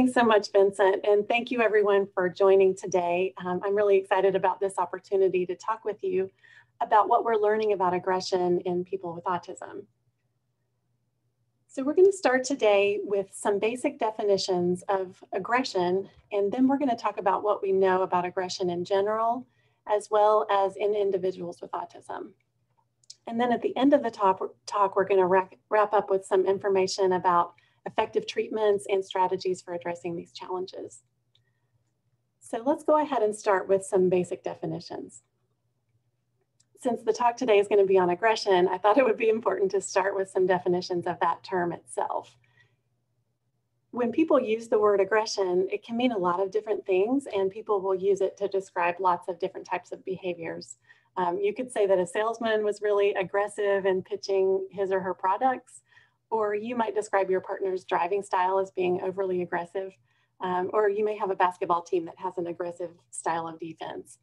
Thanks so much, Vincent. And thank you everyone for joining today. Um, I'm really excited about this opportunity to talk with you about what we're learning about aggression in people with autism. So we're going to start today with some basic definitions of aggression, and then we're going to talk about what we know about aggression in general, as well as in individuals with autism. And then at the end of the talk, we're going to wrap, wrap up with some information about effective treatments and strategies for addressing these challenges. So let's go ahead and start with some basic definitions. Since the talk today is going to be on aggression, I thought it would be important to start with some definitions of that term itself. When people use the word aggression, it can mean a lot of different things, and people will use it to describe lots of different types of behaviors. Um, you could say that a salesman was really aggressive in pitching his or her products, or you might describe your partner's driving style as being overly aggressive, um, or you may have a basketball team that has an aggressive style of defense.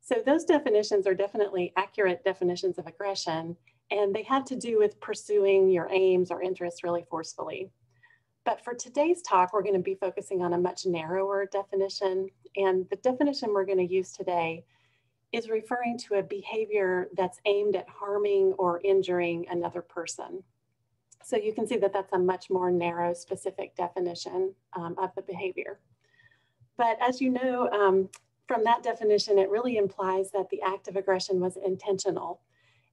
So those definitions are definitely accurate definitions of aggression, and they have to do with pursuing your aims or interests really forcefully. But for today's talk, we're going to be focusing on a much narrower definition. And the definition we're going to use today is referring to a behavior that's aimed at harming or injuring another person. So you can see that that's a much more narrow specific definition um, of the behavior. But as you know, um, from that definition, it really implies that the act of aggression was intentional.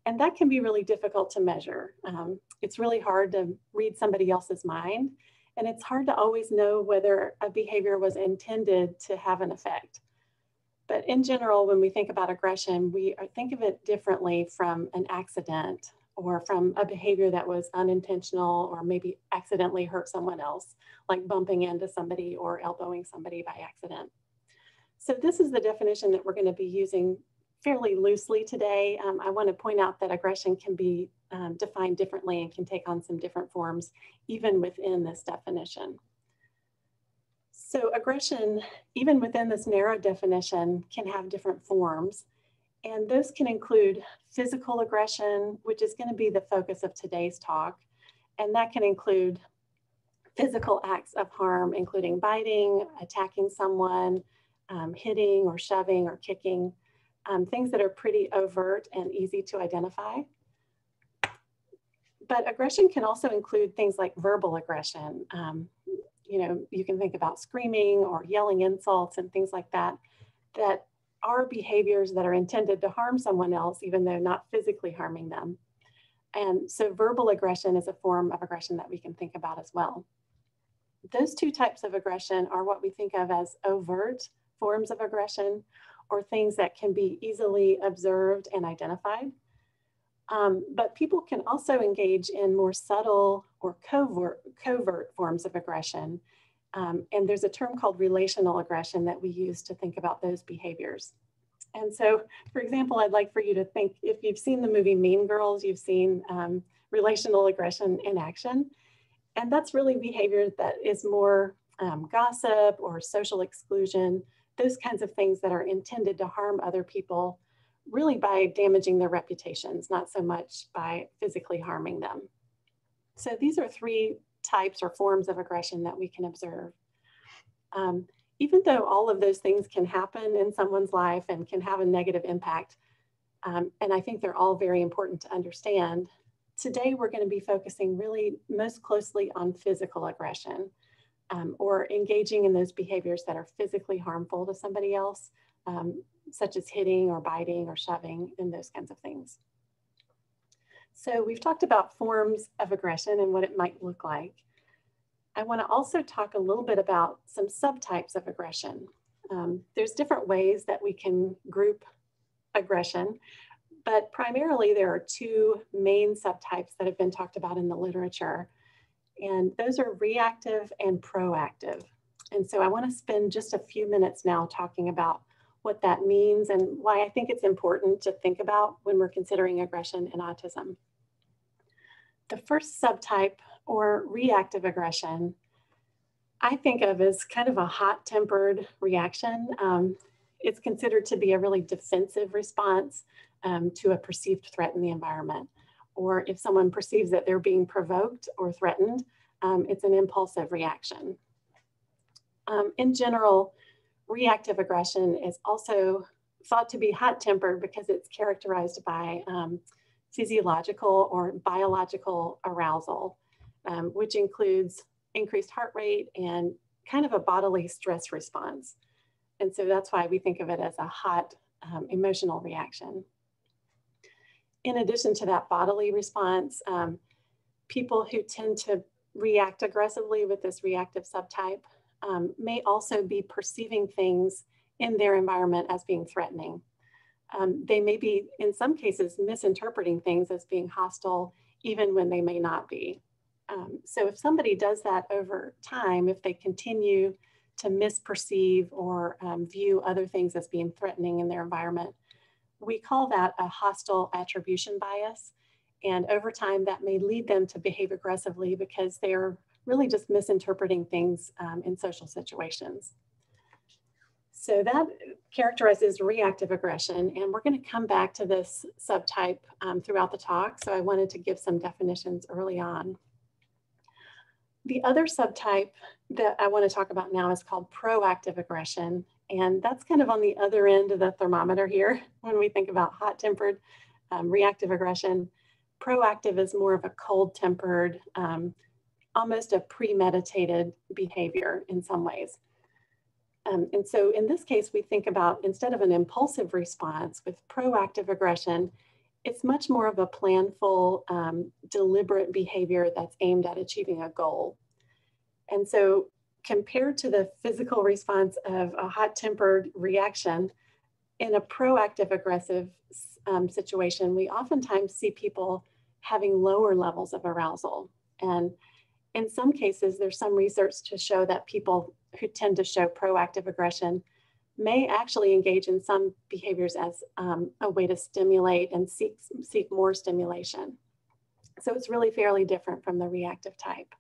And that can be really difficult to measure. Um, it's really hard to read somebody else's mind. And it's hard to always know whether a behavior was intended to have an effect. But in general, when we think about aggression, we think of it differently from an accident or from a behavior that was unintentional or maybe accidentally hurt someone else, like bumping into somebody or elbowing somebody by accident. So this is the definition that we're going to be using fairly loosely today. Um, I want to point out that aggression can be um, defined differently and can take on some different forms even within this definition. So aggression, even within this narrow definition, can have different forms. And those can include physical aggression, which is going to be the focus of today's talk. And that can include physical acts of harm, including biting, attacking someone, um, hitting or shoving or kicking, um, things that are pretty overt and easy to identify. But aggression can also include things like verbal aggression. Um, you know, you can think about screaming or yelling insults and things like that, that are behaviors that are intended to harm someone else, even though not physically harming them. And so verbal aggression is a form of aggression that we can think about as well. Those two types of aggression are what we think of as overt forms of aggression or things that can be easily observed and identified. Um, but people can also engage in more subtle or covert, covert forms of aggression um, and there's a term called relational aggression that we use to think about those behaviors. And so, for example, I'd like for you to think, if you've seen the movie Mean Girls, you've seen um, relational aggression in action. And that's really behavior that is more um, gossip or social exclusion, those kinds of things that are intended to harm other people, really by damaging their reputations, not so much by physically harming them. So these are three types or forms of aggression that we can observe. Um, even though all of those things can happen in someone's life and can have a negative impact, um, and I think they're all very important to understand, today we're going to be focusing really most closely on physical aggression um, or engaging in those behaviors that are physically harmful to somebody else, um, such as hitting or biting or shoving and those kinds of things. So we've talked about forms of aggression and what it might look like. I want to also talk a little bit about some subtypes of aggression. Um, there's different ways that we can group aggression, but primarily there are two main subtypes that have been talked about in the literature. And those are reactive and proactive. And so I want to spend just a few minutes now talking about what that means and why I think it's important to think about when we're considering aggression in autism. The first subtype or reactive aggression, I think of as kind of a hot tempered reaction. Um, it's considered to be a really defensive response um, to a perceived threat in the environment. Or if someone perceives that they're being provoked or threatened, um, it's an impulsive reaction. Um, in general, reactive aggression is also thought to be hot tempered because it's characterized by um, physiological or biological arousal, um, which includes increased heart rate and kind of a bodily stress response. And so that's why we think of it as a hot um, emotional reaction. In addition to that bodily response, um, people who tend to react aggressively with this reactive subtype um, may also be perceiving things in their environment as being threatening. Um, they may be, in some cases, misinterpreting things as being hostile, even when they may not be. Um, so if somebody does that over time, if they continue to misperceive or um, view other things as being threatening in their environment, we call that a hostile attribution bias. And over time, that may lead them to behave aggressively because they're really just misinterpreting things um, in social situations. So that characterizes reactive aggression, and we're going to come back to this subtype um, throughout the talk. So I wanted to give some definitions early on. The other subtype that I want to talk about now is called proactive aggression, and that's kind of on the other end of the thermometer here when we think about hot-tempered um, reactive aggression. Proactive is more of a cold-tempered, um, almost a premeditated behavior in some ways. Um, and so in this case, we think about instead of an impulsive response with proactive aggression, it's much more of a planful, um, deliberate behavior that's aimed at achieving a goal. And so compared to the physical response of a hot tempered reaction, in a proactive aggressive um, situation, we oftentimes see people having lower levels of arousal. And in some cases, there's some research to show that people who tend to show proactive aggression may actually engage in some behaviors as um, a way to stimulate and seek, seek more stimulation. So it's really fairly different from the reactive type.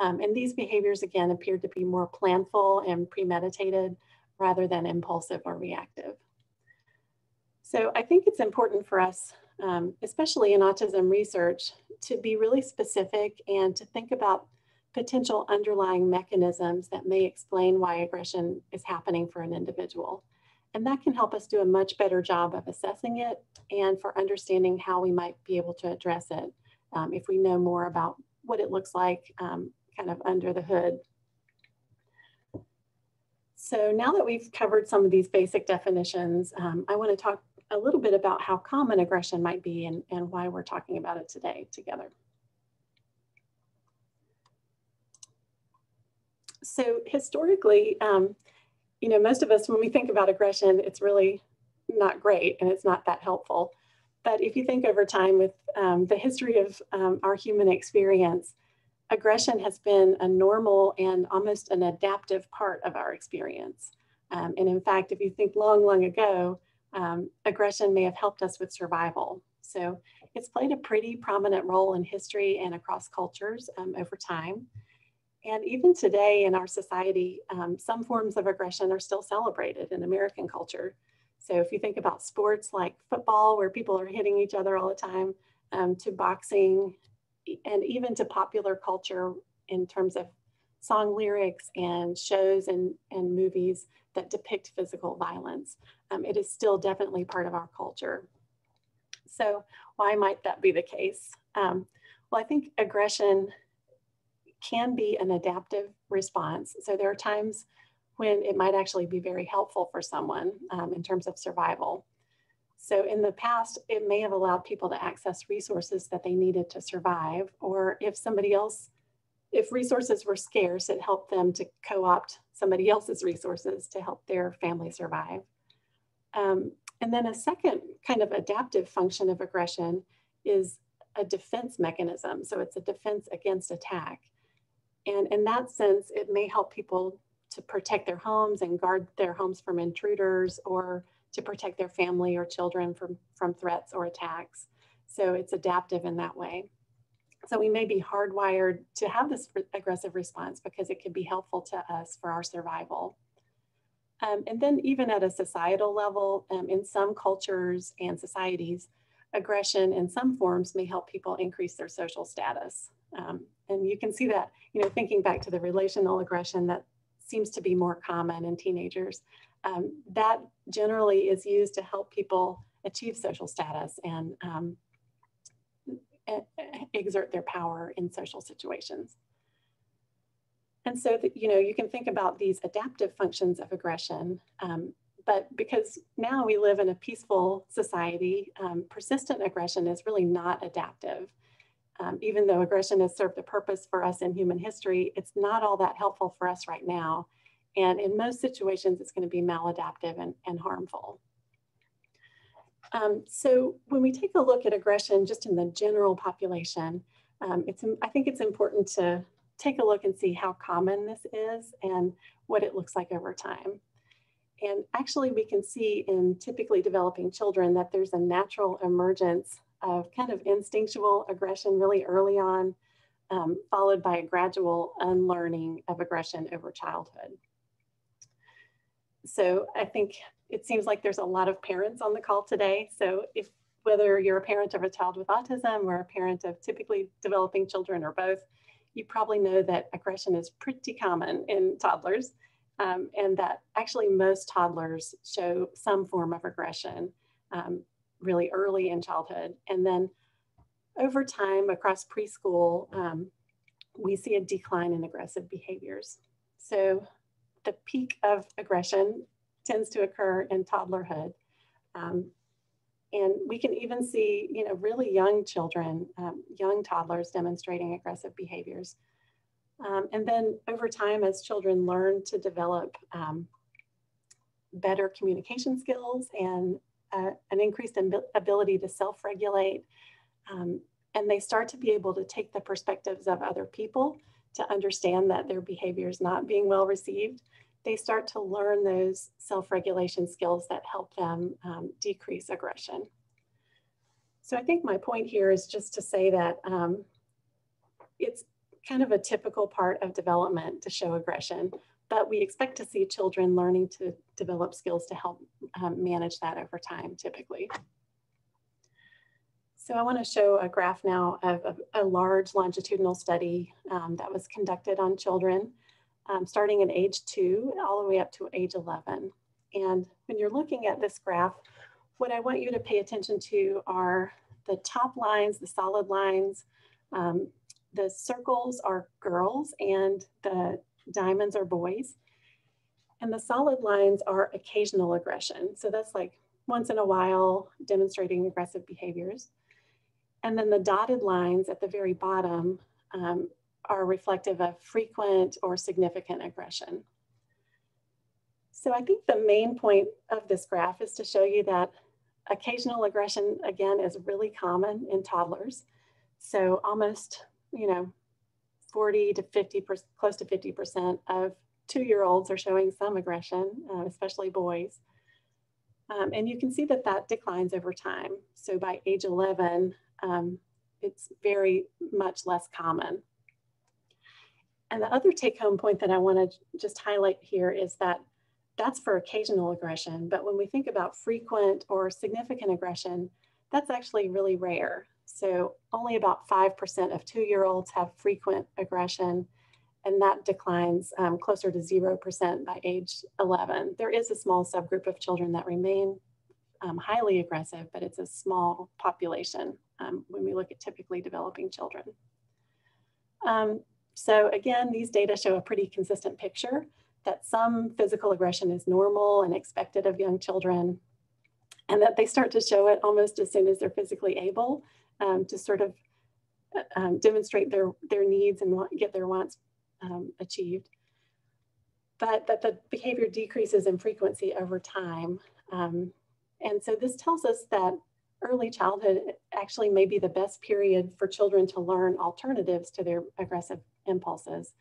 Um, and these behaviors, again, appear to be more planful and premeditated rather than impulsive or reactive. So I think it's important for us, um, especially in autism research, to be really specific and to think about potential underlying mechanisms that may explain why aggression is happening for an individual. And that can help us do a much better job of assessing it and for understanding how we might be able to address it um, if we know more about what it looks like um, kind of under the hood. So now that we've covered some of these basic definitions, um, I want to talk a little bit about how common aggression might be and, and why we're talking about it today together. so historically, um, you know, most of us, when we think about aggression, it's really not great and it's not that helpful. But if you think over time with um, the history of um, our human experience, aggression has been a normal and almost an adaptive part of our experience. Um, and in fact, if you think long, long ago, um, aggression may have helped us with survival. So it's played a pretty prominent role in history and across cultures um, over time. And even today in our society, um, some forms of aggression are still celebrated in American culture. So if you think about sports like football, where people are hitting each other all the time, um, to boxing, and even to popular culture in terms of song lyrics and shows and, and movies that depict physical violence, um, it is still definitely part of our culture. So why might that be the case? Um, well, I think aggression can be an adaptive response. So there are times when it might actually be very helpful for someone um, in terms of survival. So in the past, it may have allowed people to access resources that they needed to survive, or if somebody else, if resources were scarce, it helped them to co-opt somebody else's resources to help their family survive. Um, and then a second kind of adaptive function of aggression is a defense mechanism. So it's a defense against attack. And in that sense, it may help people to protect their homes and guard their homes from intruders or to protect their family or children from, from threats or attacks. So it's adaptive in that way. So we may be hardwired to have this aggressive response because it can be helpful to us for our survival. Um, and then even at a societal level, um, in some cultures and societies, aggression in some forms may help people increase their social status. Um, and you can see that, you know, thinking back to the relational aggression that seems to be more common in teenagers. Um, that generally is used to help people achieve social status and um, exert their power in social situations. And so, that, you know, you can think about these adaptive functions of aggression, um, but because now we live in a peaceful society, um, persistent aggression is really not adaptive. Um, even though aggression has served a purpose for us in human history, it's not all that helpful for us right now. And in most situations, it's going to be maladaptive and, and harmful. Um, so when we take a look at aggression just in the general population, um, it's, I think it's important to take a look and see how common this is and what it looks like over time. And actually we can see in typically developing children that there's a natural emergence of kind of instinctual aggression really early on, um, followed by a gradual unlearning of aggression over childhood. So I think it seems like there's a lot of parents on the call today. So if whether you're a parent of a child with autism or a parent of typically developing children or both, you probably know that aggression is pretty common in toddlers um, and that actually most toddlers show some form of aggression um, really early in childhood. And then over time across preschool, um, we see a decline in aggressive behaviors. So the peak of aggression tends to occur in toddlerhood. Um, and we can even see, you know, really young children, um, young toddlers demonstrating aggressive behaviors. Um, and then over time, as children learn to develop um, better communication skills and uh, an increased ability to self-regulate, um, and they start to be able to take the perspectives of other people to understand that their behavior is not being well received, they start to learn those self-regulation skills that help them um, decrease aggression. So I think my point here is just to say that um, it's kind of a typical part of development to show aggression, but we expect to see children learning to develop skills to help um, manage that over time typically. So I want to show a graph now of a, a large longitudinal study um, that was conducted on children um, starting at age two all the way up to age 11. And when you're looking at this graph, what I want you to pay attention to are the top lines, the solid lines, um, the circles are girls and the diamonds are boys. And the solid lines are occasional aggression. So that's like once in a while demonstrating aggressive behaviors. And then the dotted lines at the very bottom um, are reflective of frequent or significant aggression. So I think the main point of this graph is to show you that occasional aggression, again, is really common in toddlers. So almost, you know, 40 to 50, close to 50% of two-year-olds are showing some aggression, uh, especially boys. Um, and you can see that that declines over time. So by age 11, um, it's very much less common. And the other take home point that I want to just highlight here is that that's for occasional aggression. But when we think about frequent or significant aggression, that's actually really rare. So only about 5% of two-year-olds have frequent aggression, and that declines um, closer to 0% by age 11. There is a small subgroup of children that remain um, highly aggressive, but it's a small population um, when we look at typically developing children. Um, so again, these data show a pretty consistent picture that some physical aggression is normal and expected of young children, and that they start to show it almost as soon as they're physically able um, to sort of uh, um, demonstrate their, their needs and want, get their wants um, achieved. But that the behavior decreases in frequency over time. Um, and so this tells us that early childhood actually may be the best period for children to learn alternatives to their aggressive impulses.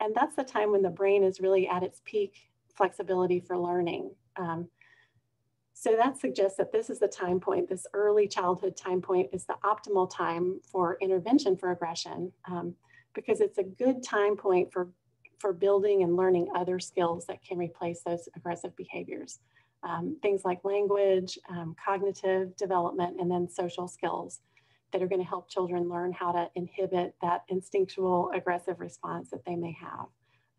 And that's the time when the brain is really at its peak flexibility for learning. Um, so that suggests that this is the time point, this early childhood time point is the optimal time for intervention for aggression um, because it's a good time point for, for building and learning other skills that can replace those aggressive behaviors um, things like language, um, cognitive development, and then social skills that are going to help children learn how to inhibit that instinctual aggressive response that they may have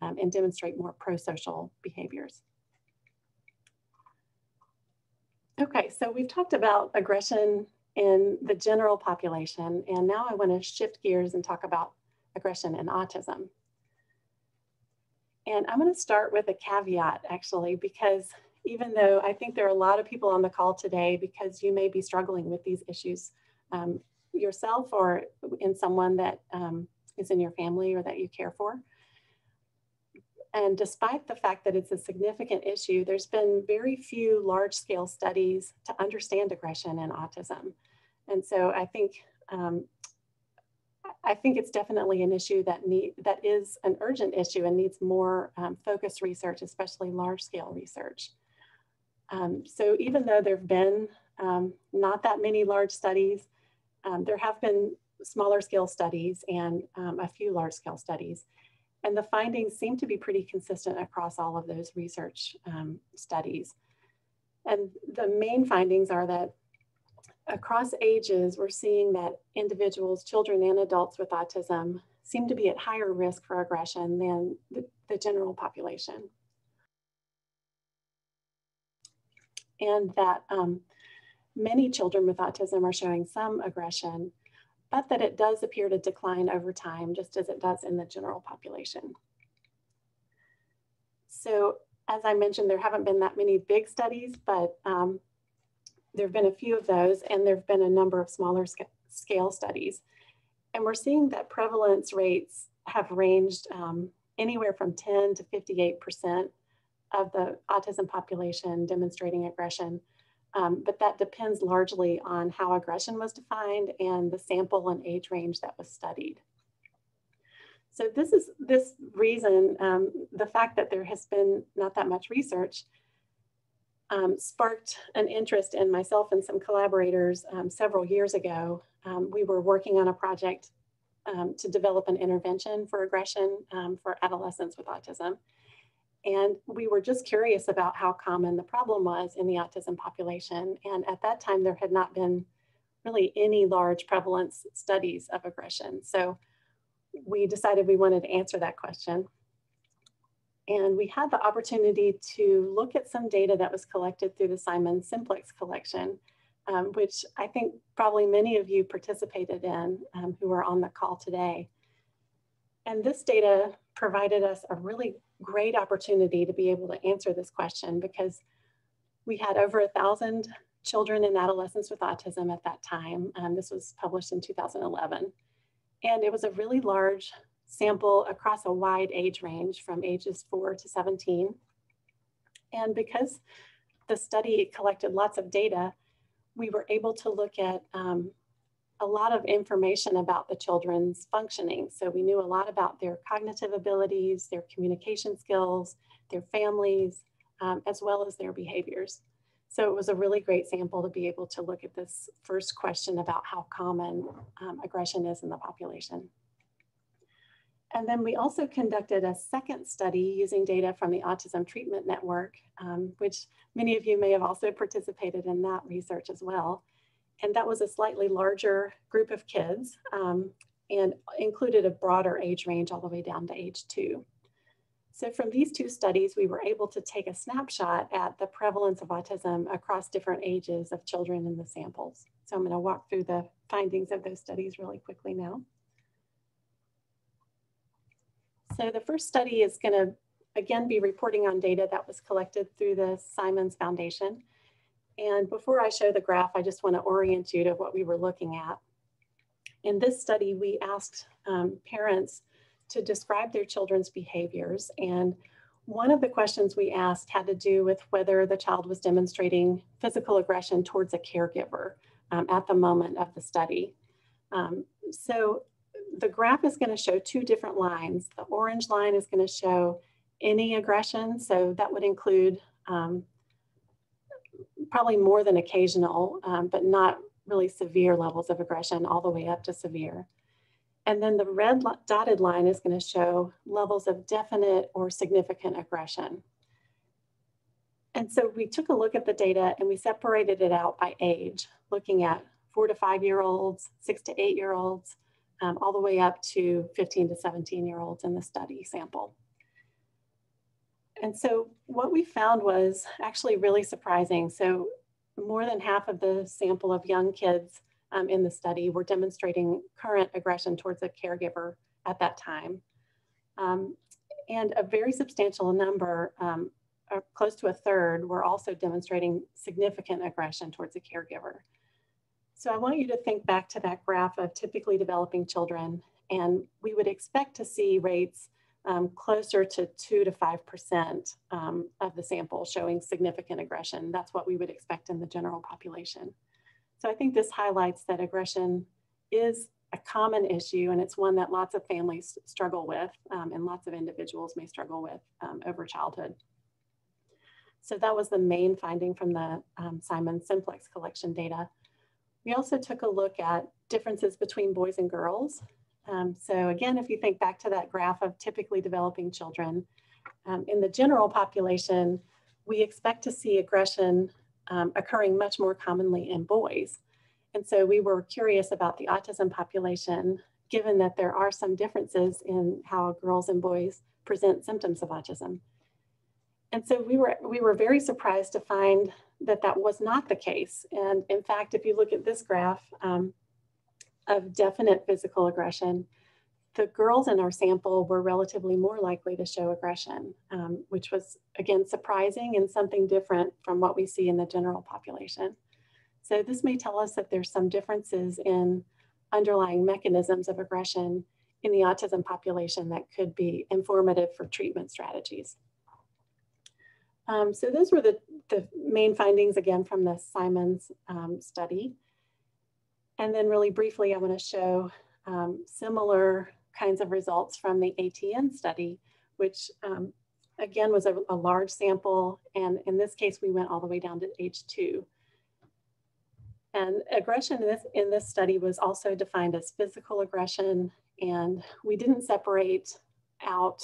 um, and demonstrate more pro-social behaviors. Okay, so we've talked about aggression in the general population, and now I want to shift gears and talk about aggression and autism. And I'm going to start with a caveat actually, because even though I think there are a lot of people on the call today because you may be struggling with these issues um, yourself or in someone that um, is in your family or that you care for. And despite the fact that it's a significant issue, there's been very few large scale studies to understand aggression and autism. And so I think um, I think it's definitely an issue that need that is an urgent issue and needs more um, focused research, especially large scale research. Um, so even though there have been um, not that many large studies, um, there have been smaller scale studies and um, a few large scale studies. And the findings seem to be pretty consistent across all of those research um, studies. And the main findings are that across ages, we're seeing that individuals, children and adults with autism seem to be at higher risk for aggression than the, the general population. And that um, many children with autism are showing some aggression, but that it does appear to decline over time, just as it does in the general population. So as I mentioned, there haven't been that many big studies, but um, there have been a few of those, and there have been a number of smaller sc scale studies. And we're seeing that prevalence rates have ranged um, anywhere from 10 to 58% of the autism population demonstrating aggression. Um, but that depends largely on how aggression was defined and the sample and age range that was studied. So this is this reason, um, the fact that there has been not that much research um, sparked an interest in myself and some collaborators um, several years ago. Um, we were working on a project um, to develop an intervention for aggression for adolescents with autism. And we were just curious about how common the problem was in the autism population. And at that time, there had not been really any large prevalence studies of aggression. So we decided we wanted to answer that question. And we had the opportunity to look at some data that was collected through the Simons Simplex collection, um, which I think probably many of you participated in um, who are on the call today. And this data provided us a really great opportunity to be able to answer this question because we had over a thousand children and adolescents with autism at that time. Um, this was published in 2011. And it was a really large sample across a wide age range from ages four to 17. And because the study collected lots of data, we were able to look at um, a lot of information about the children's functioning. So we knew a lot about their cognitive abilities, their communication skills, their families, um, as well as their behaviors. So it was a really great sample to be able to look at this first question about how common um, aggression is in the population. And then we also conducted a second study using data from the Autism Treatment Network, um, which many of you may have also participated in that research as well. And that was a slightly larger group of kids um, and included a broader age range all the way down to age two. So from these two studies, we were able to take a snapshot at the prevalence of autism across different ages of children in the samples. So I'm gonna walk through the findings of those studies really quickly now. So the first study is going to again be reporting on data that was collected through the Simons Foundation. And before I show the graph, I just want to orient you to what we were looking at. In this study, we asked um, parents to describe their children's behaviors. And one of the questions we asked had to do with whether the child was demonstrating physical aggression towards a caregiver um, at the moment of the study. Um, so the graph is going to show two different lines. The orange line is going to show any aggression. So that would include um, probably more than occasional, um, but not really severe levels of aggression all the way up to severe. And then the red dotted line is going to show levels of definite or significant aggression. And so we took a look at the data and we separated it out by age, looking at four to five year olds, six to eight year olds, um, all the way up to 15 to 17 year olds in the study sample. And so what we found was actually really surprising. So more than half of the sample of young kids um, in the study were demonstrating current aggression towards a caregiver at that time. Um, and a very substantial number, um, close to a third, were also demonstrating significant aggression towards a caregiver. So I want you to think back to that graph of typically developing children, and we would expect to see rates um, closer to two to 5% um, of the sample showing significant aggression. That's what we would expect in the general population. So I think this highlights that aggression is a common issue and it's one that lots of families struggle with um, and lots of individuals may struggle with um, over childhood. So that was the main finding from the um, Simons Simplex collection data. We also took a look at differences between boys and girls. Um, so again, if you think back to that graph of typically developing children, um, in the general population, we expect to see aggression um, occurring much more commonly in boys. And so we were curious about the autism population, given that there are some differences in how girls and boys present symptoms of autism. And so we were, we were very surprised to find that that was not the case. And in fact, if you look at this graph um, of definite physical aggression, the girls in our sample were relatively more likely to show aggression, um, which was again surprising and something different from what we see in the general population. So this may tell us that there's some differences in underlying mechanisms of aggression in the autism population that could be informative for treatment strategies. Um, so those were the, the main findings again from the Simons um, study. And then really briefly, I wanna show um, similar kinds of results from the ATN study, which um, again was a, a, large sample. And in this case, we went all the way down to age two. And aggression in this, in this study was also defined as physical aggression. And we didn't separate out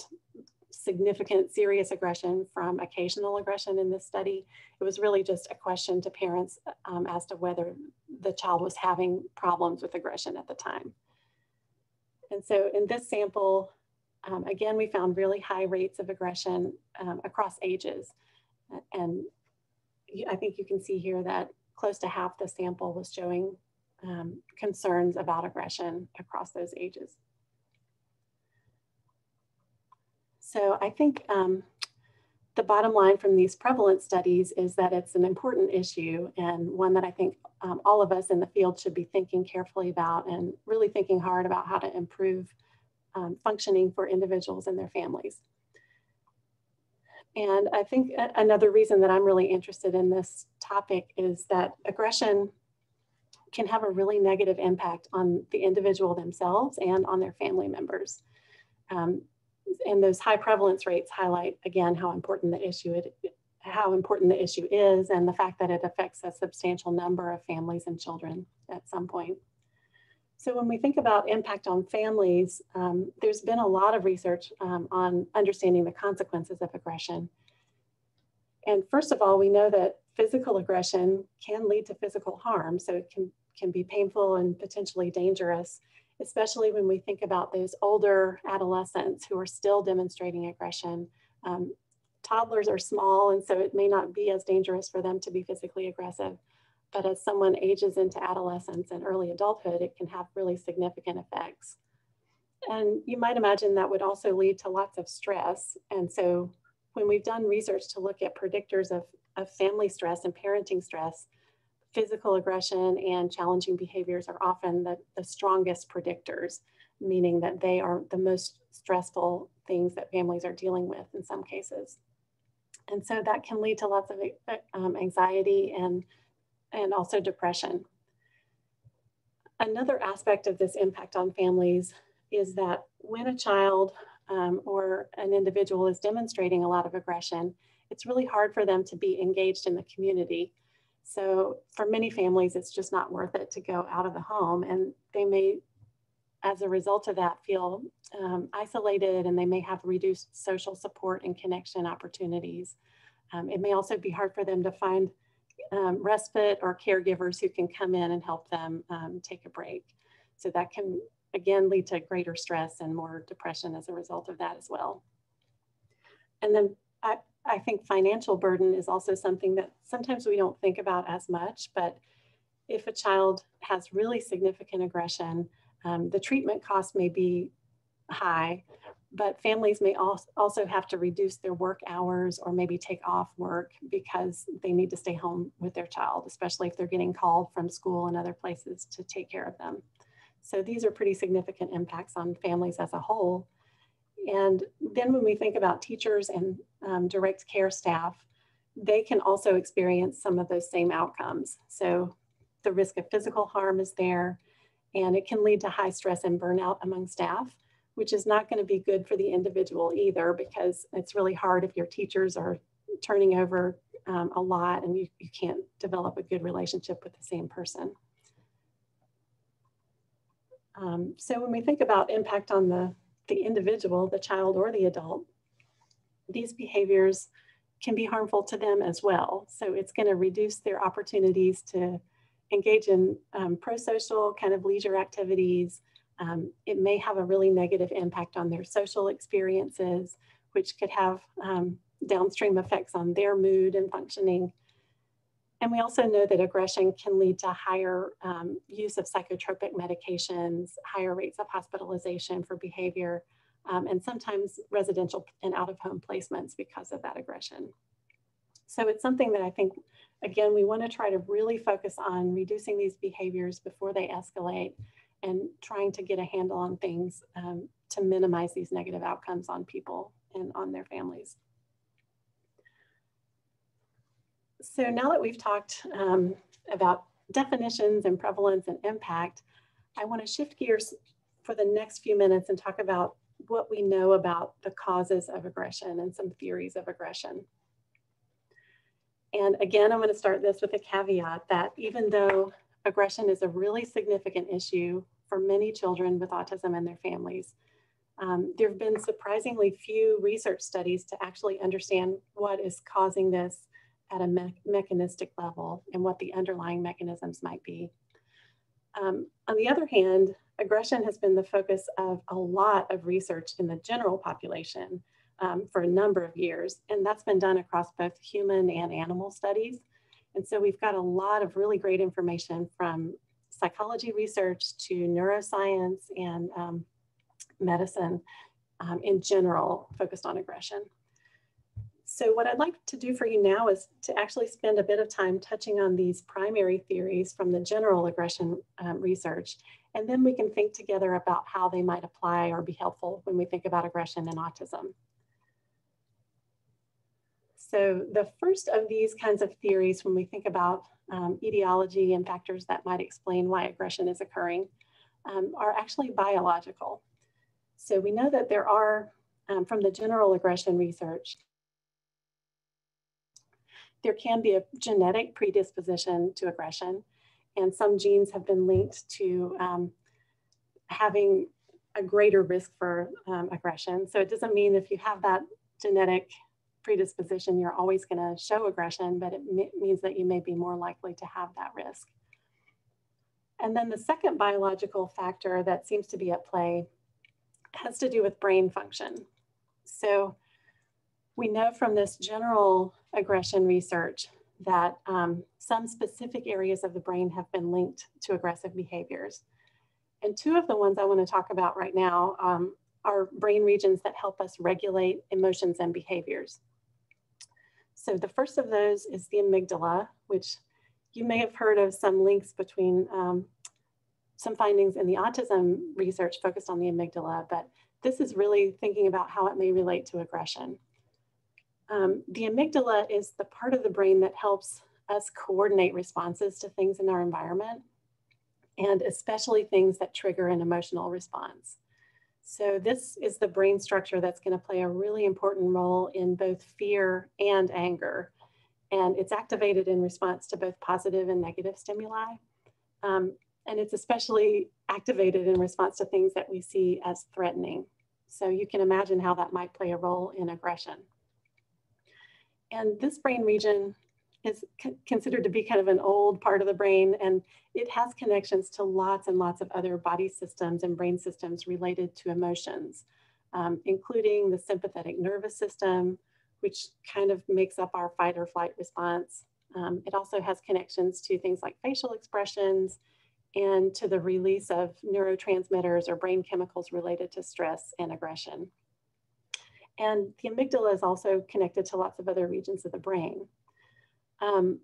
significant serious aggression from occasional aggression in this study. It was really just a question to parents um, as to whether the child was having problems with aggression at the time. And so in this sample, um, again, we found really high rates of aggression um, across ages. And I think you can see here that close to half the sample was showing um, concerns about aggression across those ages. So I think um, the bottom line from these prevalence studies is that it's an important issue and one that I think um, all of us in the field should be thinking carefully about and really thinking hard about how to improve um, functioning for individuals and their families. And I think another reason that I'm really interested in this topic is that aggression can have a really negative impact on the individual themselves and on their family members. Um, and those high prevalence rates highlight again how important the issue it, how important the issue is and the fact that it affects a substantial number of families and children at some point. So when we think about impact on families, um, there's been a lot of research um, on understanding the consequences of aggression. And first of all, we know that physical aggression can lead to physical harm. So it can, can be painful and potentially dangerous especially when we think about those older adolescents who are still demonstrating aggression. Um, toddlers are small, and so it may not be as dangerous for them to be physically aggressive. But as someone ages into adolescence and early adulthood, it can have really significant effects. And you might imagine that would also lead to lots of stress. And so when we've done research to look at predictors of, of family stress and parenting stress, physical aggression and challenging behaviors are often the, the strongest predictors, meaning that they are the most stressful things that families are dealing with in some cases. And so that can lead to lots of um, anxiety and, and also depression. Another aspect of this impact on families is that when a child um, or an individual is demonstrating a lot of aggression, it's really hard for them to be engaged in the community so for many families, it's just not worth it to go out of the home. And they may, as a result of that, feel um, isolated and they may have reduced social support and connection opportunities. Um, it may also be hard for them to find um, respite or caregivers who can come in and help them um, take a break. So that can, again, lead to greater stress and more depression as a result of that as well. And then I, think financial burden is also something that sometimes we don't think about as much, but if a child has really significant aggression, um, the treatment cost may be high, but families may also have to reduce their work hours or maybe take off work because they need to stay home with their child, especially if they're getting called from school and other places to take care of them. So these are pretty significant impacts on families as a whole. And then when we think about teachers and um, direct care staff, they can also experience some of those same outcomes. So the risk of physical harm is there, and it can lead to high stress and burnout among staff, which is not going to be good for the individual either, because it's really hard if your teachers are turning over um, a lot and you, you can't develop a good relationship with the same person. Um, so when we think about impact on the the individual, the child or the adult, these behaviors can be harmful to them as well. So it's going to reduce their opportunities to engage in um, pro-social kind of leisure activities. Um, it may have a really negative impact on their social experiences, which could have um, downstream effects on their mood and functioning. And we also know that aggression can lead to higher um, use of psychotropic medications, higher rates of hospitalization for behavior, um, and sometimes residential and out of home placements because of that aggression. So it's something that I think, again, we want to try to really focus on reducing these behaviors before they escalate and trying to get a handle on things um, to minimize these negative outcomes on people and on their families. So now that we've talked um, about definitions and prevalence and impact, I want to shift gears for the next few minutes and talk about what we know about the causes of aggression and some theories of aggression. And again, I'm going to start this with a caveat that even though aggression is a really significant issue for many children with autism and their families, um, there have been surprisingly few research studies to actually understand what is causing this at a me mechanistic level and what the underlying mechanisms might be. Um, on the other hand, aggression has been the focus of a lot of research in the general population um, for a number of years, and that's been done across both human and animal studies. And so we've got a lot of really great information from psychology research to neuroscience and um, medicine um, in general focused on aggression. So what I'd like to do for you now is to actually spend a bit of time touching on these primary theories from the general aggression um, research, and then we can think together about how they might apply or be helpful when we think about aggression and autism. So the first of these kinds of theories when we think about um, etiology and factors that might explain why aggression is occurring um, are actually biological. So we know that there are, um, from the general aggression research, there can be a genetic predisposition to aggression, and some genes have been linked to um, having a greater risk for um, aggression. So it doesn't mean if you have that genetic predisposition, you're always going to show aggression, but it means that you may be more likely to have that risk. And then the second biological factor that seems to be at play has to do with brain function. So we know from this general aggression research that um, some specific areas of the brain have been linked to aggressive behaviors. And two of the ones I want to talk about right now um, are brain regions that help us regulate emotions and behaviors. So the first of those is the amygdala, which you may have heard of some links between um, some findings in the autism research focused on the amygdala, but this is really thinking about how it may relate to aggression. Um, the amygdala is the part of the brain that helps us coordinate responses to things in our environment, and especially things that trigger an emotional response. So this is the brain structure that's going to play a really important role in both fear and anger. And it's activated in response to both positive and negative stimuli. Um, and it's especially activated in response to things that we see as threatening. So you can imagine how that might play a role in aggression. And this brain region is considered to be kind of an old part of the brain and it has connections to lots and lots of other body systems and brain systems related to emotions, um, including the sympathetic nervous system, which kind of makes up our fight or flight response. Um, it also has connections to things like facial expressions and to the release of neurotransmitters or brain chemicals related to stress and aggression. And the amygdala is also connected to lots of other regions of the brain. Um,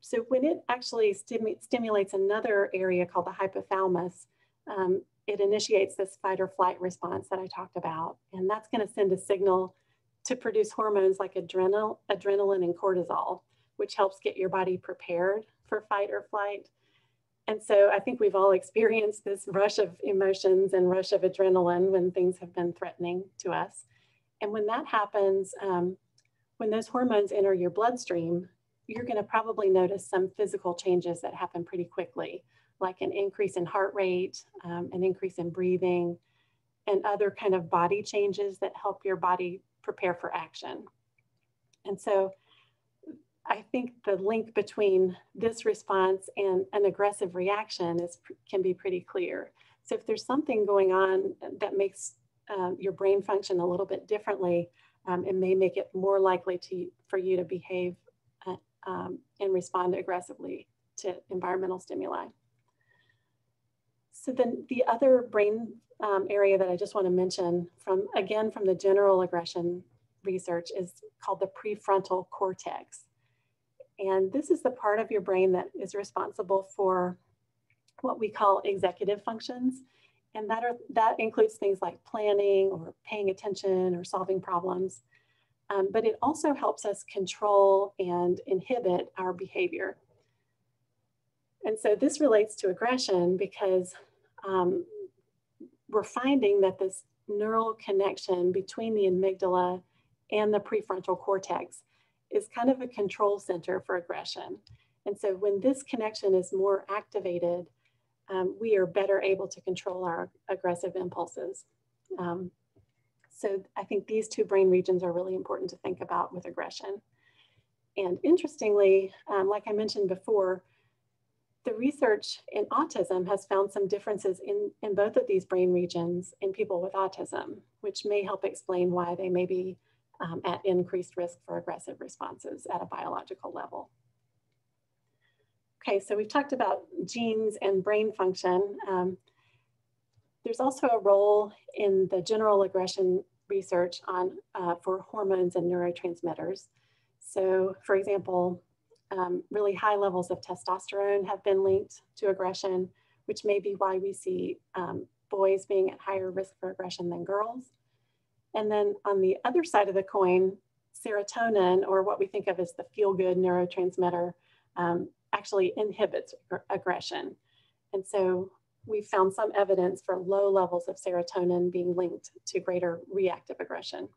so when it actually stimu stimulates another area called the hypothalamus, um, it initiates this fight or flight response that I talked about. And that's gonna send a signal to produce hormones like adrenal, adrenaline and cortisol, which helps get your body prepared for fight or flight. And so I think we've all experienced this rush of emotions and rush of adrenaline when things have been threatening to us. And when that happens, um, when those hormones enter your bloodstream, you're going to probably notice some physical changes that happen pretty quickly, like an increase in heart rate, um, an increase in breathing, and other kind of body changes that help your body prepare for action. And so I think the link between this response and an aggressive reaction is can be pretty clear. So if there's something going on that makes um, your brain function a little bit differently, um, it may make it more likely to, for you to behave uh, um, and respond aggressively to environmental stimuli. So then the other brain um, area that I just want to mention from, again, from the general aggression research is called the prefrontal cortex. And this is the part of your brain that is responsible for what we call executive functions. And that, are, that includes things like planning or paying attention or solving problems. Um, but it also helps us control and inhibit our behavior. And so this relates to aggression because um, we're finding that this neural connection between the amygdala and the prefrontal cortex is kind of a control center for aggression. And so when this connection is more activated, um, we are better able to control our aggressive impulses. Um, so I think these two brain regions are really important to think about with aggression. And interestingly, um, like I mentioned before, the research in autism has found some differences in, in both of these brain regions in people with autism, which may help explain why they may be um, at increased risk for aggressive responses at a biological level. Okay, so we've talked about genes and brain function. Um, there's also a role in the general aggression research on uh, for hormones and neurotransmitters. So for example, um, really high levels of testosterone have been linked to aggression, which may be why we see um, boys being at higher risk for aggression than girls. And then on the other side of the coin, serotonin, or what we think of as the feel good neurotransmitter, um, actually inhibits aggression. And so we found some evidence for low levels of serotonin being linked to greater reactive aggression.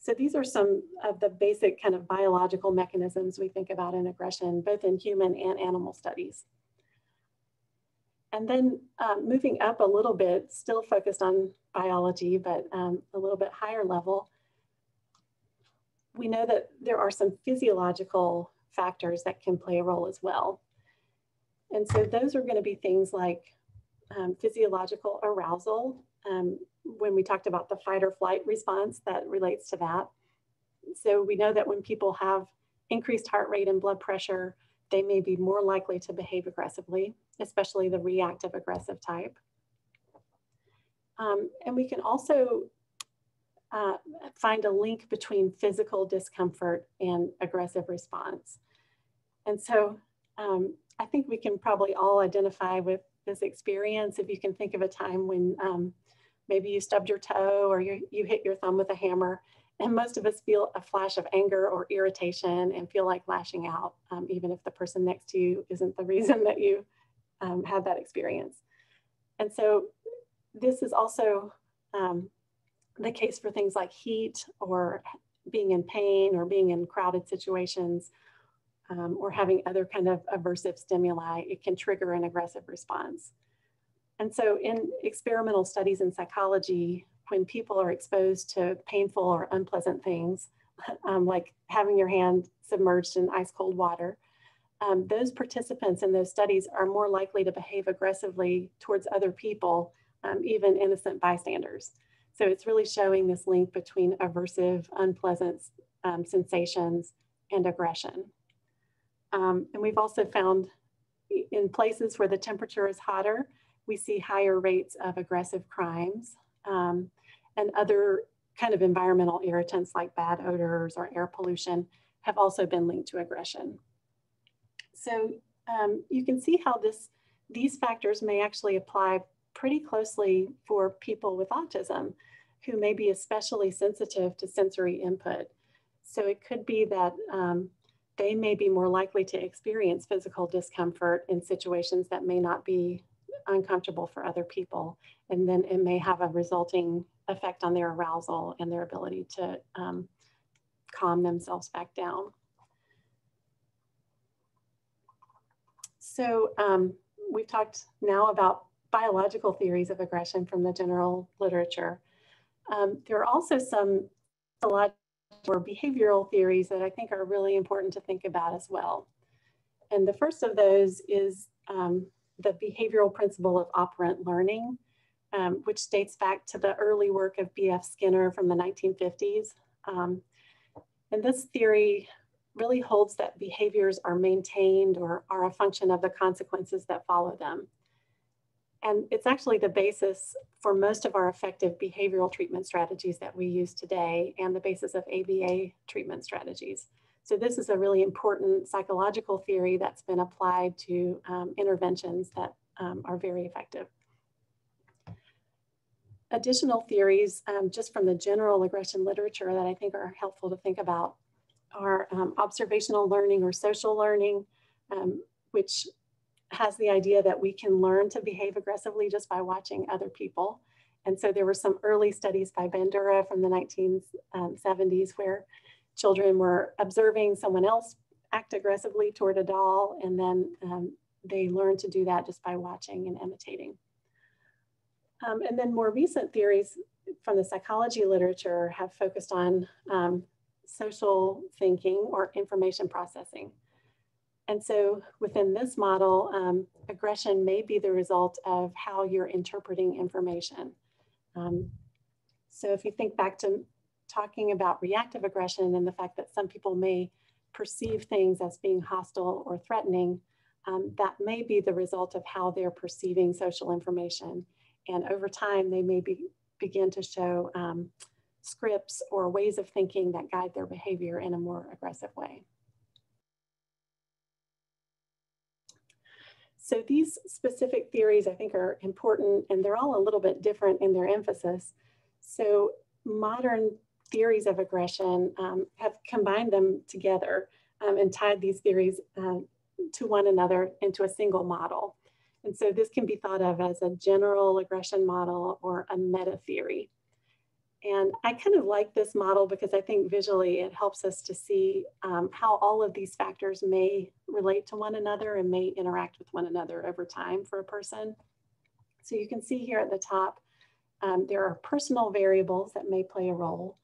So these are some of the basic kind of biological mechanisms we think about in aggression, both in human and animal studies. And then um, moving up a little bit, still focused on biology, but um, a little bit higher level, we know that there are some physiological factors that can play a role as well. And so those are going to be things like um, physiological arousal. Um, when we talked about the fight or flight response, that relates to that. So we know that when people have increased heart rate and blood pressure, they may be more likely to behave aggressively, especially the reactive aggressive type. Um, and we can also uh, find a link between physical discomfort and aggressive response. And so um, I think we can probably all identify with this experience. If you can think of a time when um, maybe you stubbed your toe or you, you hit your thumb with a hammer, and most of us feel a flash of anger or irritation and feel like lashing out, um, even if the person next to you isn't the reason that you um, had that experience. And so this is also um, the case for things like heat or being in pain or being in crowded situations um, or having other kind of aversive stimuli, it can trigger an aggressive response. And so in experimental studies in psychology, when people are exposed to painful or unpleasant things, um, like having your hand submerged in ice cold water, um, those participants in those studies are more likely to behave aggressively towards other people, um, even innocent bystanders. So it's really showing this link between aversive, unpleasant um, sensations and aggression. Um, and we've also found in places where the temperature is hotter, we see higher rates of aggressive crimes um, and other kind of environmental irritants like bad odors or air pollution have also been linked to aggression. So um, you can see how this, these factors may actually apply pretty closely for people with autism who may be especially sensitive to sensory input. So it could be that um, they may be more likely to experience physical discomfort in situations that may not be uncomfortable for other people. And then it may have a resulting effect on their arousal and their ability to um, calm themselves back down. So um, we've talked now about biological theories of aggression from the general literature. Um, there are also some or behavioral theories that I think are really important to think about as well. And the first of those is um, the behavioral principle of operant learning, um, which dates back to the early work of B.F. Skinner from the 1950s. Um, and this theory really holds that behaviors are maintained or are a function of the consequences that follow them. And it's actually the basis for most of our effective behavioral treatment strategies that we use today and the basis of ABA treatment strategies. So this is a really important psychological theory that's been applied to um, interventions that um, are very effective. Additional theories um, just from the general aggression literature that I think are helpful to think about are um, observational learning or social learning, um, which has the idea that we can learn to behave aggressively just by watching other people. And so there were some early studies by Bandura from the 1970s where children were observing someone else act aggressively toward a doll, and then um, they learned to do that just by watching and imitating. Um, and then more recent theories from the psychology literature have focused on um, social thinking or information processing. And so within this model, um, aggression may be the result of how you're interpreting information. Um, so if you think back to talking about reactive aggression and the fact that some people may perceive things as being hostile or threatening, um, that may be the result of how they're perceiving social information. And over time, they may be, begin to show um, scripts or ways of thinking that guide their behavior in a more aggressive way. So these specific theories I think are important and they're all a little bit different in their emphasis. So modern theories of aggression um, have combined them together um, and tied these theories uh, to one another into a single model. And so this can be thought of as a general aggression model or a meta theory. And I kind of like this model because I think visually it helps us to see um, how all of these factors may relate to one another and may interact with one another over time for a person. So you can see here at the top, um, there are personal variables that may play a role.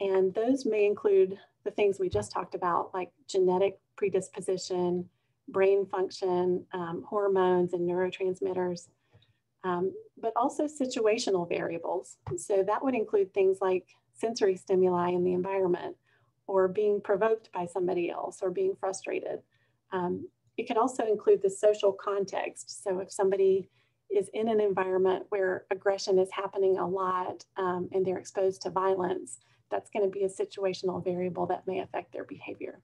And those may include the things we just talked about, like genetic predisposition, brain function, um, hormones and neurotransmitters, um, but also situational variables. So that would include things like sensory stimuli in the environment or being provoked by somebody else or being frustrated. Um, it could also include the social context. So if somebody is in an environment where aggression is happening a lot um, and they're exposed to violence, that's going to be a situational variable that may affect their behavior.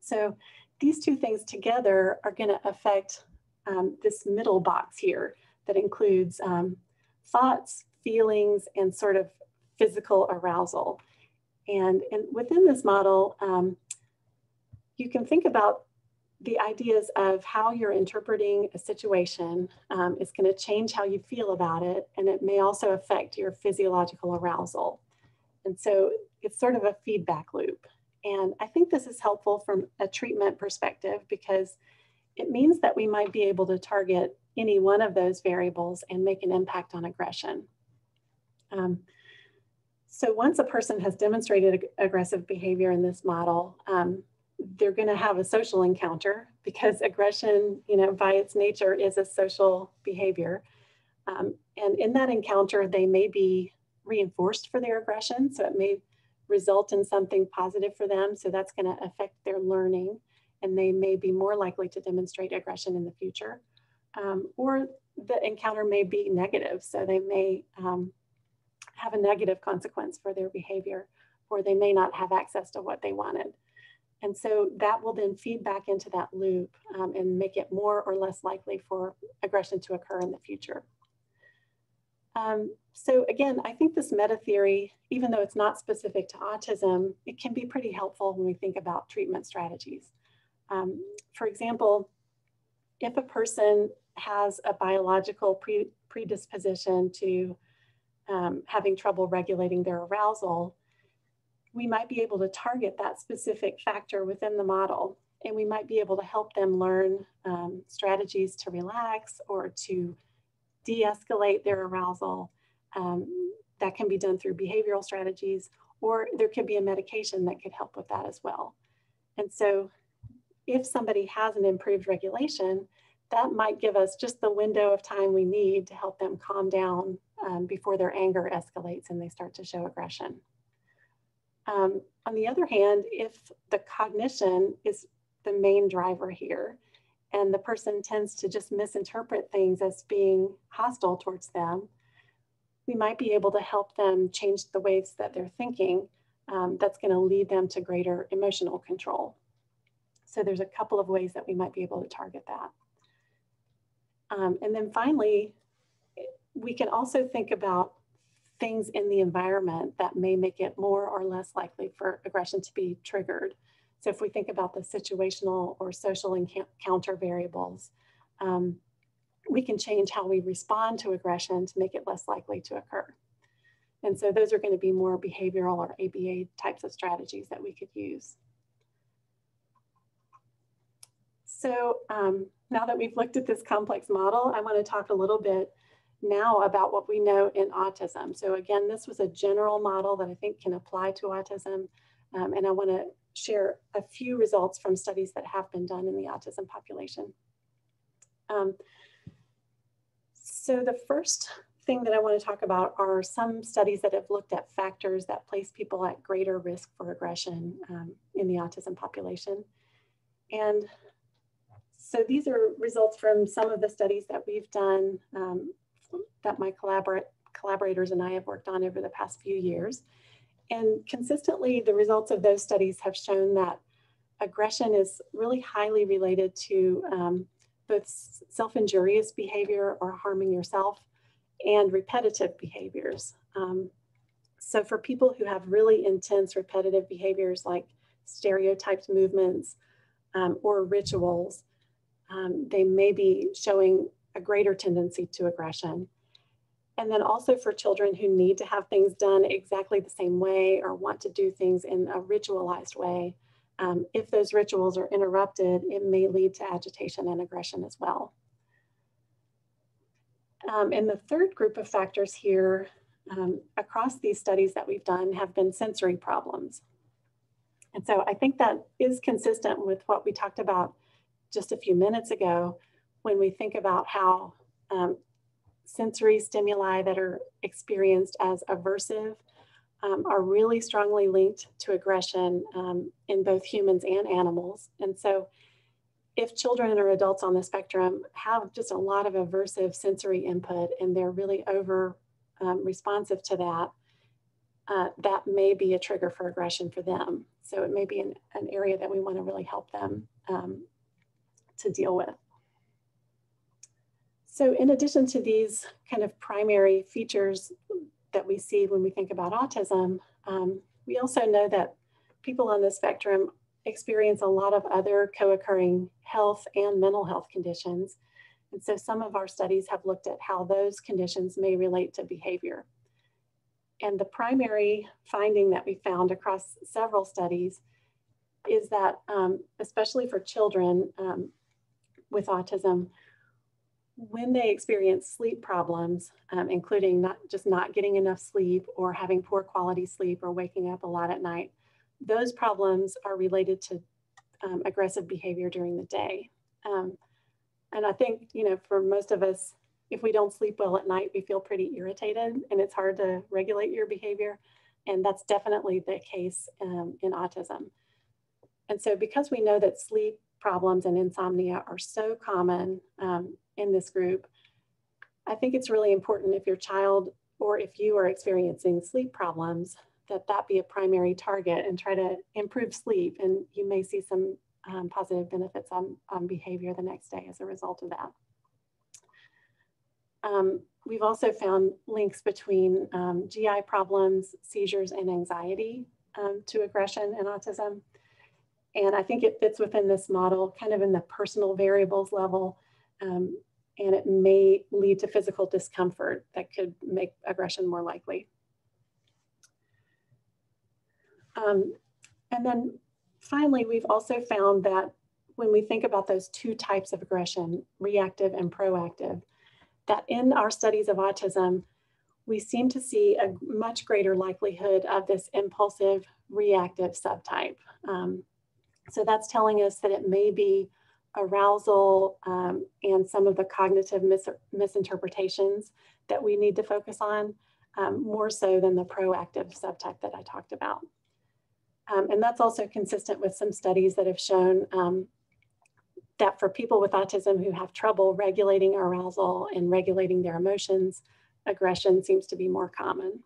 So these two things together are going to affect um, this middle box here that includes um, thoughts, feelings, and sort of physical arousal. And, and within this model, um, you can think about the ideas of how you're interpreting a situation um, is going to change how you feel about it, and it may also affect your physiological arousal. And so it's sort of a feedback loop. And I think this is helpful from a treatment perspective because it means that we might be able to target any one of those variables and make an impact on aggression. Um, so once a person has demonstrated ag aggressive behavior in this model, um, they're going to have a social encounter because aggression, you know, by its nature is a social behavior. Um, and in that encounter, they may be reinforced for their aggression. So it may result in something positive for them. So that's going to affect their learning and they may be more likely to demonstrate aggression in the future. Um, or the encounter may be negative. So they may um, have a negative consequence for their behavior or they may not have access to what they wanted. And so that will then feed back into that loop um, and make it more or less likely for aggression to occur in the future. Um, so again, I think this meta theory, even though it's not specific to autism, it can be pretty helpful when we think about treatment strategies. Um, for example, if a person has a biological pre predisposition to um, having trouble regulating their arousal, we might be able to target that specific factor within the model. And we might be able to help them learn um, strategies to relax or to de escalate their arousal. Um, that can be done through behavioral strategies, or there could be a medication that could help with that as well. And so, if somebody has an improved regulation, that might give us just the window of time we need to help them calm down um, before their anger escalates and they start to show aggression. Um, on the other hand, if the cognition is the main driver here, and the person tends to just misinterpret things as being hostile towards them, we might be able to help them change the ways that they're thinking. Um, that's going to lead them to greater emotional control. So there's a couple of ways that we might be able to target that. Um, and then finally, we can also think about things in the environment that may make it more or less likely for aggression to be triggered. So if we think about the situational or social encounter variables, um, we can change how we respond to aggression to make it less likely to occur. And so those are going to be more behavioral or ABA types of strategies that we could use. So um, now that we've looked at this complex model, I want to talk a little bit now about what we know in autism. So again, this was a general model that I think can apply to autism. Um, and I want to share a few results from studies that have been done in the autism population. Um, so the first thing that I want to talk about are some studies that have looked at factors that place people at greater risk for aggression um, in the autism population. And so these are results from some of the studies that we've done um, that my collaborators and I have worked on over the past few years. And consistently, the results of those studies have shown that aggression is really highly related to um, both self-injurious behavior or harming yourself and repetitive behaviors. Um, so for people who have really intense repetitive behaviors like stereotyped movements um, or rituals, um, they may be showing a greater tendency to aggression. And then also for children who need to have things done exactly the same way or want to do things in a ritualized way, um, if those rituals are interrupted, it may lead to agitation and aggression as well. Um, and the third group of factors here um, across these studies that we've done have been sensory problems. And so I think that is consistent with what we talked about just a few minutes ago when we think about how um, sensory stimuli that are experienced as aversive um, are really strongly linked to aggression um, in both humans and animals. And so if children or adults on the spectrum have just a lot of aversive sensory input and they're really over um, responsive to that, uh, that may be a trigger for aggression for them. So it may be an, an area that we want to really help them um, to deal with. So in addition to these kind of primary features that we see when we think about autism, um, we also know that people on the spectrum experience a lot of other co-occurring health and mental health conditions. And so some of our studies have looked at how those conditions may relate to behavior. And the primary finding that we found across several studies is that, um, especially for children um, with autism, when they experience sleep problems, um, including not just not getting enough sleep or having poor quality sleep or waking up a lot at night, those problems are related to um, aggressive behavior during the day. Um, and I think, you know, for most of us, if we don't sleep well at night, we feel pretty irritated and it's hard to regulate your behavior. And that's definitely the case um, in autism. And so because we know that sleep problems and insomnia are so common um, in this group, I think it's really important if your child or if you are experiencing sleep problems, that that be a primary target and try to improve sleep. And you may see some um, positive benefits on, on behavior the next day as a result of that. Um, we've also found links between um, GI problems, seizures, and anxiety um, to aggression and autism. And I think it fits within this model, kind of in the personal variables level. Um, and it may lead to physical discomfort that could make aggression more likely. Um, and then finally, we've also found that when we think about those two types of aggression, reactive and proactive, that in our studies of autism, we seem to see a much greater likelihood of this impulsive reactive subtype. Um, so that's telling us that it may be arousal um, and some of the cognitive mis misinterpretations that we need to focus on um, more so than the proactive subtype that I talked about. Um, and that's also consistent with some studies that have shown um, that for people with autism who have trouble regulating arousal and regulating their emotions, aggression seems to be more common.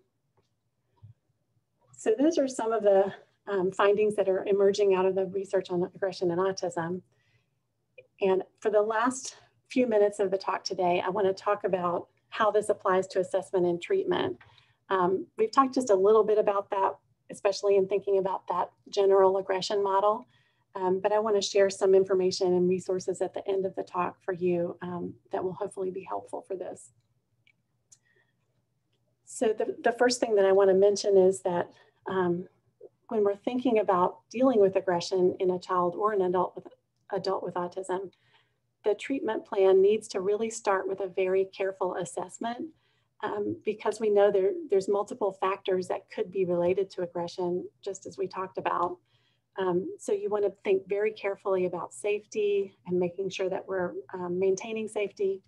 So those are some of the um, findings that are emerging out of the research on aggression and autism. And for the last few minutes of the talk today, I want to talk about how this applies to assessment and treatment. Um, we've talked just a little bit about that, especially in thinking about that general aggression model. Um, but I want to share some information and resources at the end of the talk for you um, that will hopefully be helpful for this. So the, the first thing that I want to mention is that um, when we're thinking about dealing with aggression in a child or an adult with, adult with autism, the treatment plan needs to really start with a very careful assessment um, because we know there, there's multiple factors that could be related to aggression, just as we talked about. Um, so you want to think very carefully about safety and making sure that we're um, maintaining safety.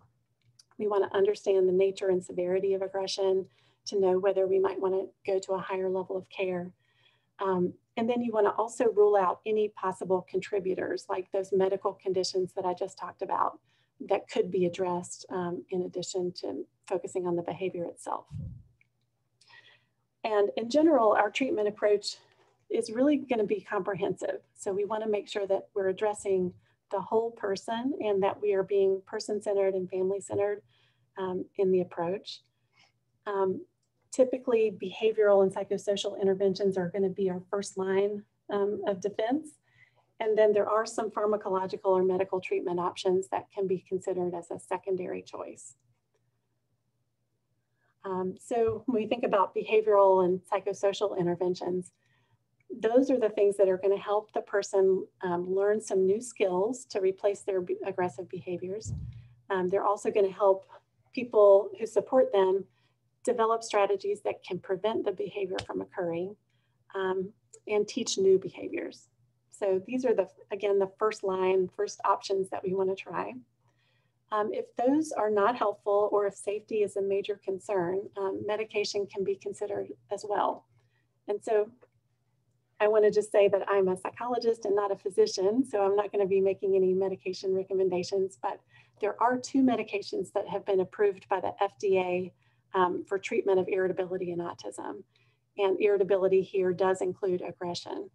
We want to understand the nature and severity of aggression to know whether we might want to go to a higher level of care. Um, and then you want to also rule out any possible contributors, like those medical conditions that I just talked about that could be addressed um, in addition to focusing on the behavior itself. And in general, our treatment approach is really going to be comprehensive. So we want to make sure that we're addressing the whole person and that we are being person-centered and family-centered um, in the approach. Um, typically behavioral and psychosocial interventions are going to be our first line um, of defense. And then there are some pharmacological or medical treatment options that can be considered as a secondary choice. Um, so when we think about behavioral and psychosocial interventions, those are the things that are going to help the person um, learn some new skills to replace their aggressive behaviors. Um, they're also going to help people who support them develop strategies that can prevent the behavior from occurring, um, and teach new behaviors. So these are the, again, the first line, first options that we want to try. Um, if those are not helpful or if safety is a major concern, um, medication can be considered as well. And so I want to just say that I'm a psychologist and not a physician, so I'm not going to be making any medication recommendations, but there are two medications that have been approved by the FDA um, for treatment of irritability and autism. And irritability here does include aggression.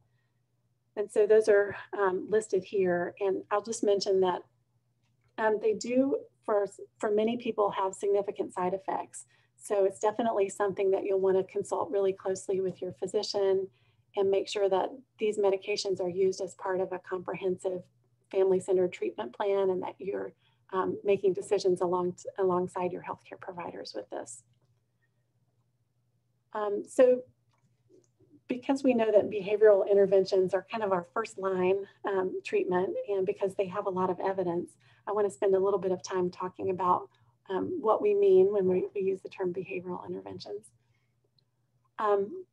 And so those are um, listed here. And I'll just mention that um, they do, for, for many people, have significant side effects. So it's definitely something that you'll want to consult really closely with your physician and make sure that these medications are used as part of a comprehensive family-centered treatment plan and that you're um, making decisions along, alongside your healthcare providers with this. Um, so because we know that behavioral interventions are kind of our first line um, treatment and because they have a lot of evidence, I want to spend a little bit of time talking about um, what we mean when we, we, use the term behavioral interventions. Um,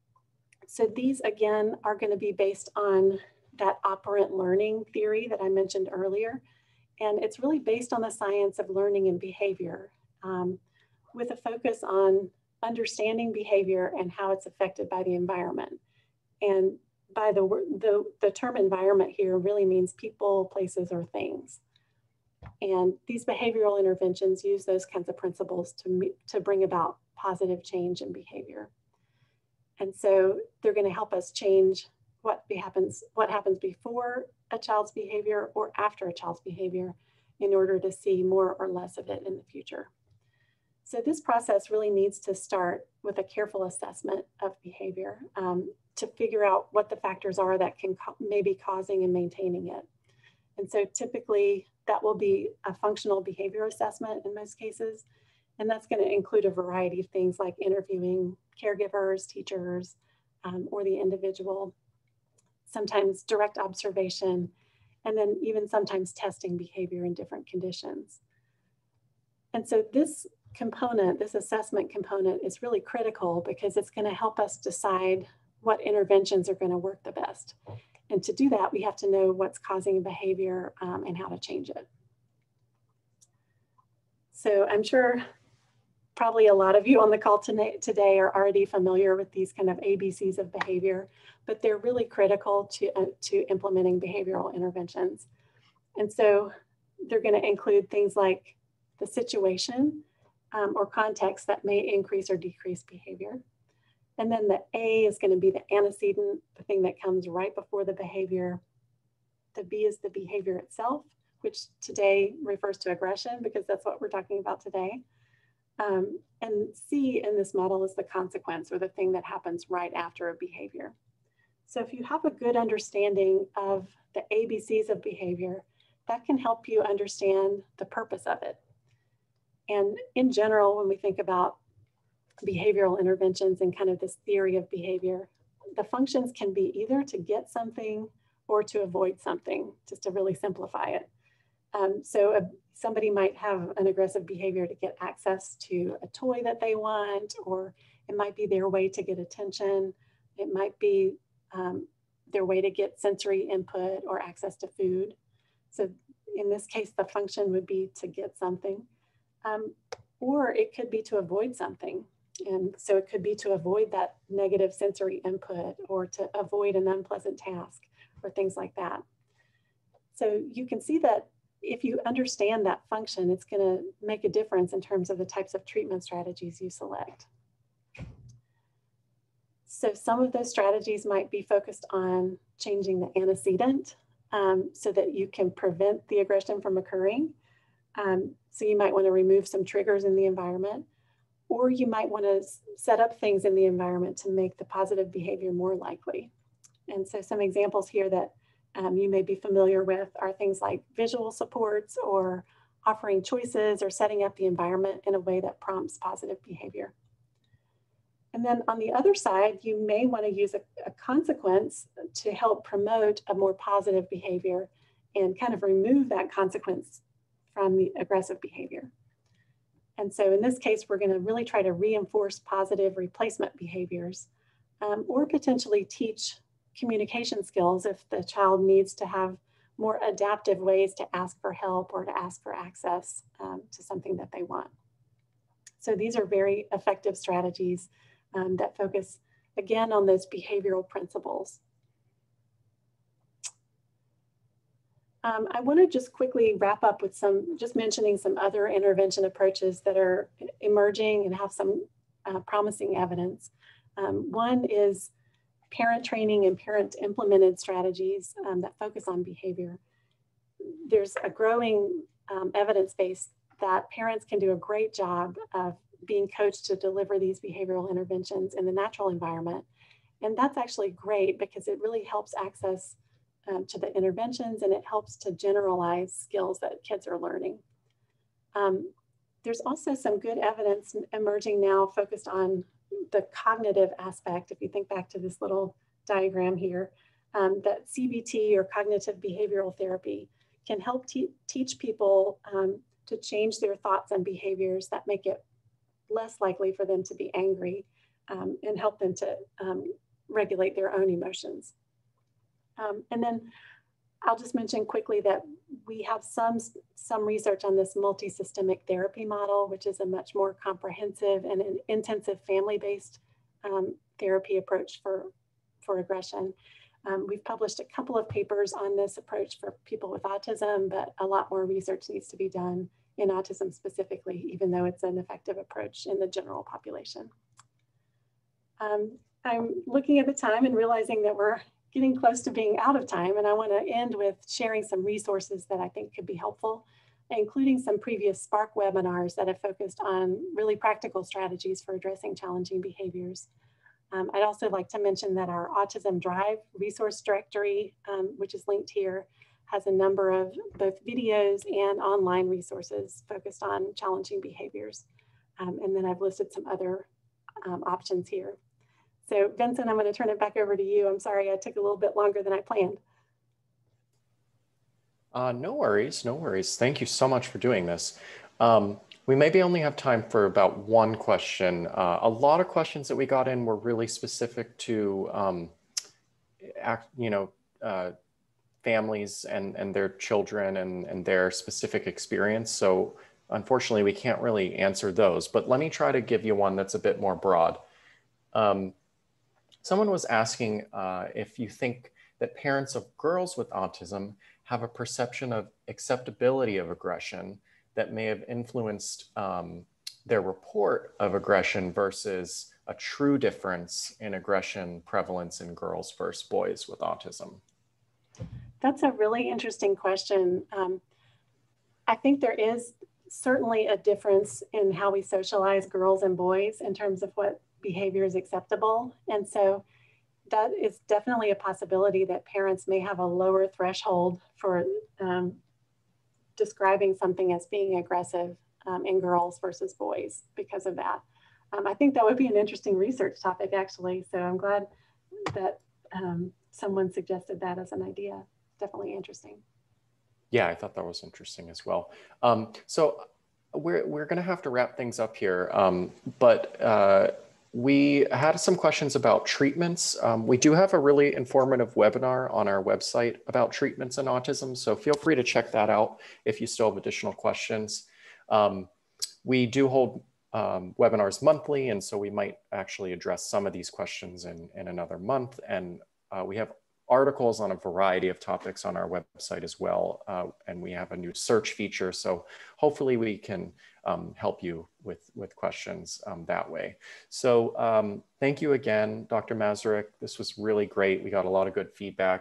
so these again are going to be based on that operant learning theory that I mentioned earlier. And it's really based on the science of learning and behavior. um, with a focus on understanding behavior and how it's affected by the environment. And by the, the, the term environment here really means people, places, or things. And these behavioral interventions use those kinds of principles to, to bring about positive change in behavior. And so they're going to help us change what happens, what happens before a child's behavior or after a child's behavior in order to see more or less of it in the future. So this process really needs to start with a careful assessment of behavior um, to figure out what the factors are that can may be causing and maintaining it. And so typically that will be a functional behavior assessment in most cases. And that's going to include a variety of things like interviewing caregivers, teachers, um, or the individual, sometimes direct observation, and then even sometimes testing behavior in different conditions. And so this component, this assessment component is really critical because it's going to help us decide what interventions are going to work the best. And to do that, we have to know what's causing behavior um, and how to change it. So I'm sure probably a lot of you on the call today are already familiar with these kind of ABCs of behavior, but they're really critical to, uh, to implementing behavioral interventions. And so they're gonna include things like the situation um, or context that may increase or decrease behavior. And then the A is going to be the antecedent, the thing that comes right before the behavior. The B is the behavior itself, which today refers to aggression because that's what we're talking about today. Um, and C in this model is the consequence or the thing that happens right after a behavior. So if you have a good understanding of the ABCs of behavior, that can help you understand the purpose of it. And in general, when we think about behavioral interventions and kind of this theory of behavior, the functions can be either to get something or to avoid something, just to really simplify it. Um, so a, somebody might have an aggressive behavior to get access to a toy that they want, or it might be their way to get attention. It might be um, their way to get sensory input or access to food. So in this case, the function would be to get something. Um, or it could be to avoid something. And so it could be to avoid that negative sensory input or to avoid an unpleasant task or things like that. So you can see that if you understand that function, it's going to make a difference in terms of the types of treatment strategies you select. So some of those strategies might be focused on changing the antecedent um, so that you can prevent the aggression from occurring. Um, so you might want to remove some triggers in the environment, or you might want to set up things in the environment to make the positive behavior more likely. And so some examples here that um, you may be familiar with are things like visual supports or offering choices or setting up the environment in a way that prompts positive behavior. And then on the other side, you may want to use a, a, consequence to help promote a more positive behavior and kind of remove that consequence from the aggressive behavior. And so in this case, we're going to really try to reinforce positive replacement behaviors um, or potentially teach communication skills if the child needs to have more adaptive ways to ask for help or to ask for access um, to something that they want. So these are very effective strategies um, that focus again on those behavioral principles. Um, I want to just quickly wrap up with some, just mentioning some other intervention approaches that are emerging and have some uh, promising evidence. Um, one is parent training and parent implemented strategies um, that focus on behavior. There's a growing um, evidence base that parents can do a great job of being coached to deliver these behavioral interventions in the natural environment. And that's actually great because it really helps access um, to the interventions and it helps to generalize skills that kids are learning. Um, there's also some good evidence emerging now focused on the cognitive aspect. If you think back to this little diagram here, um, that CBT or cognitive behavioral therapy can help te teach people um, to change their thoughts and behaviors that make it less likely for them to be angry um, and help them to um, regulate their own emotions. Um, and then I'll just mention quickly that we have some, some research on this multi-systemic therapy model, which is a much more comprehensive and an intensive family-based um, therapy approach for, for aggression. Um, we've published a couple of papers on this approach for people with autism, but a lot more research needs to be done in autism specifically, even though it's an effective approach in the general population. Um, I'm looking at the time and realizing that we're getting close to being out of time, and I want to end with sharing some resources that I think could be helpful, including some previous Spark webinars that have focused on really practical strategies for addressing challenging behaviors. Um, I'd also like to mention that our Autism Drive resource directory, um, which is linked here, has a number of both videos and online resources focused on challenging behaviors. Um, and then I've listed some other um, options here. So Vincent, I'm going to turn it back over to you. I'm sorry I took a little bit longer than I planned. Uh, no worries, no worries. Thank you so much for doing this. Um, we maybe only have time for about one question. Uh, a lot of questions that we got in were really specific to, um, act, you know, uh, families and, and their children and, and their specific experience. So unfortunately, we can't really answer those, but let me try to give you one that's a bit more broad. Um, someone was asking uh, if you think that parents of girls with autism have a perception of acceptability of aggression that may have influenced um, their report of aggression versus a true difference in aggression prevalence in girls versus boys with autism? That's a really interesting question. Um, I think there is certainly a difference in how we socialize girls and boys in terms of what behavior is acceptable. And so that is definitely a possibility that parents may have a lower threshold for um, describing something as being aggressive um, in girls versus boys because of that. Um, I think that would be an interesting research topic actually. So I'm glad that um, someone suggested that as an idea. Definitely interesting. Yeah, I thought that was interesting as well. Um, so we're, we're going to have to wrap things up here, um, but uh, we had some questions about treatments. Um, we do have a really informative webinar on our website about treatments and autism, so feel free to check that out if you still have additional questions. Um, we do hold um, webinars monthly, and so we might actually address some of these questions in, in another month. And uh, we have articles on a variety of topics on our website as well. Uh, and we have a new search feature. So hopefully we can um, help you with, with questions um, that way. So um, thank you again, Dr. Mazurek. This was really great. We got a lot of good feedback.